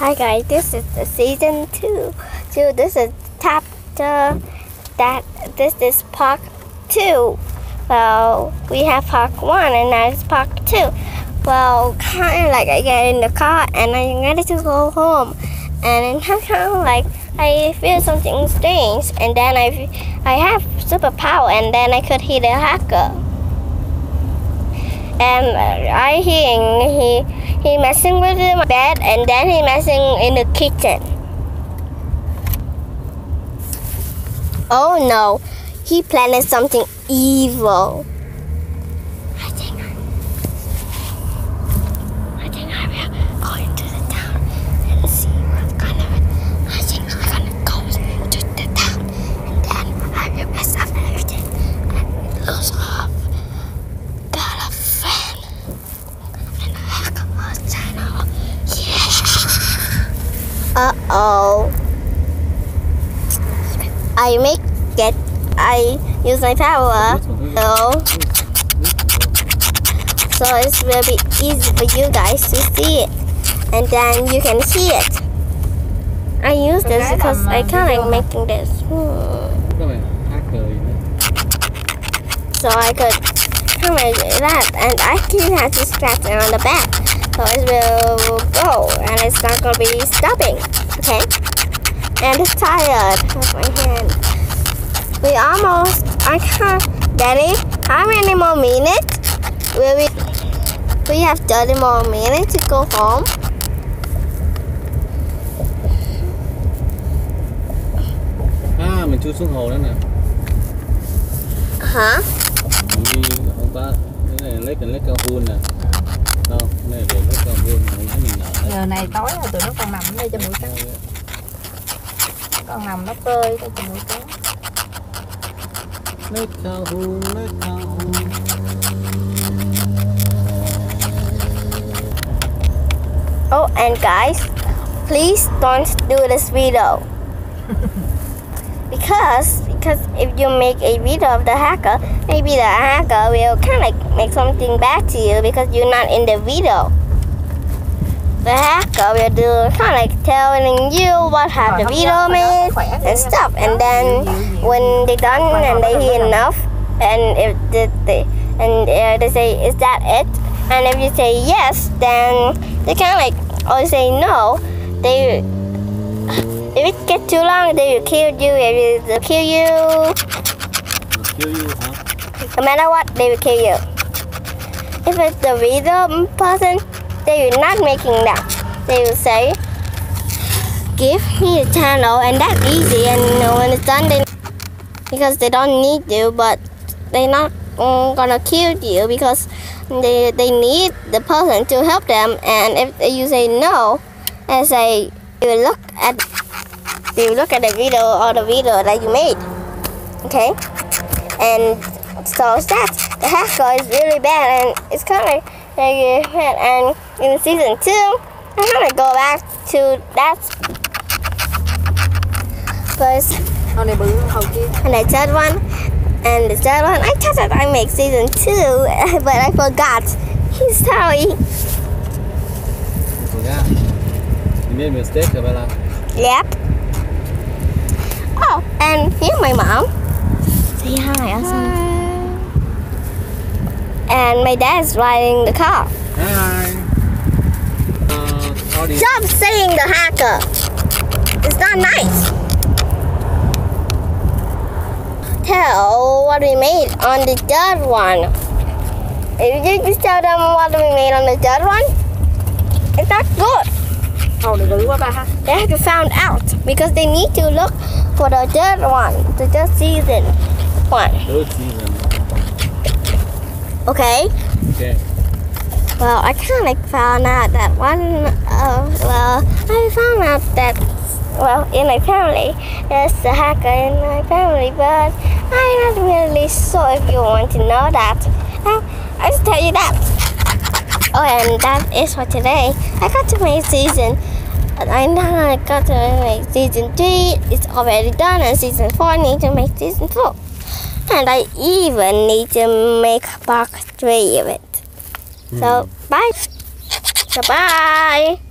Hi guys, this is the season two. So this is chapter that this is part two. Well, we have part one and now it's part two. Well, kind of like I get in the car and I'm ready to go home, and it's kind of like I feel something strange, and then I I have superpower, and then I could hit a hacker. And I hear he he messing with my bed, and then he messing in the kitchen. Oh no, he planned something evil. I think I, I think I will go into the town and see what kind of it. I think I'm gonna go to the town and then I will mess up everything and lose off. Got a friend and a hacker channel. Yeah. Uh oh. I make it. I use my power. So, so it will be easy for you guys to see it, and then you can see it. I use this because I uh, kind of like making this. Hmm. Các bạn hacker gì nữa So I could do that, and I can have to scratch it on the back, so it will go, and it's not gonna be stopping. Okay. And it's tired of my hand. We almost. I can't. Daddy, how many more minutes? Will we? We have 30 more minutes to go home. À mình chui xuống hồ đó nè Huh? Mình đi ông ta Cái này lấy cần lấy cao hun nè giờ này tối rồi tụi nó còn nằm ở đây cho buổi sáng. Con nằm nó phơi đây cho Lấy cao hun, lấy cao hun Oh, and guys, please don't do this video. because because if you make a video of the hacker, maybe the hacker will kind of make something bad to you because you're not in the video. The hacker will do kind of telling you what have the video made and stuff, and then when they done and they hear enough, and if they, they and uh, they say is that it, and if you say yes, then they kind of like or say no. They if it gets too long, they will kill you. They kill you, Kill you hả? no matter what, they will kill you. If it's the video person, they will not making that. They will say, give me the channel, and that's easy. And when it's done, they because they don't need you, but they're not mm, gonna kill you because they they need the person to help them. And if you say no, and say you look at you look at the video or the video that you made, okay, and so that. The hacker is really bad and it's kind of like. And in season two, I'm gonna go back to that. First hồi này bự hồi kia and the third one and the third one I thought that I make season two but I forgot. He's sorry. Forgot You made a mistake Bella yep oh and here's my mom. Say hi also and my dad's riding the car. Hi. Uh, stop saying the hacker. It's not nice. Tell what we made on the third one. If you just tell them what we made on the third one it's not good. Hồi này bự quá ba ha They have to find out because they need to look for the third one, the third season one. Third season Okay. Okay Well, I kind of found out that one. Uh, well, I found out that well in my family there's a hacker in my family, but I'm not really sure if you want to know that. Uh, I'll just tell you that. Oh, and that is for today. I got to make season. I now I got to make season three. It's already done, and season four I need to make season four, and I even need to make part three of it. So hmm. bye. So bye.